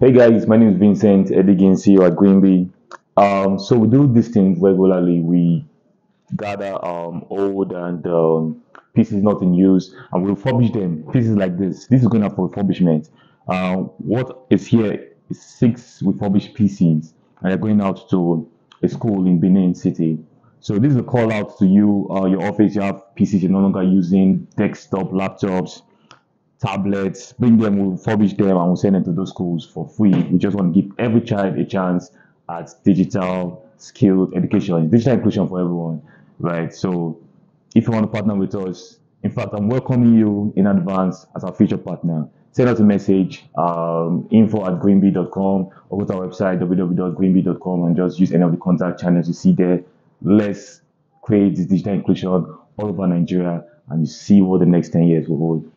Hey guys, my name is Vincent Edigan, CEO at GreenBii. Um, so we do this thing regularly. We gather um, old and um, pieces not in use and we refurbish them. Pieces like this. This is going for refurbishment. Uh, what is here is six refurbished PCs and they're going out to a school in Benin City. So this is a call out to you, uh, your office, you have PCs you're no longer using, desktop, laptops, tablets, bring them, we'll refurbish them and we'll send them to those schools for free. We just want to give every child a chance at digital skilled education, digital inclusion for everyone, right? So if you want to partner with us, in fact, I'm welcoming you in advance as our future partner. Send us a message, um, info at greenbii.com or go to our website, www.greenbii.com and just use any of the contact channels you see there. Let's create this digital inclusion all over Nigeria and you see what the next 10 years will hold.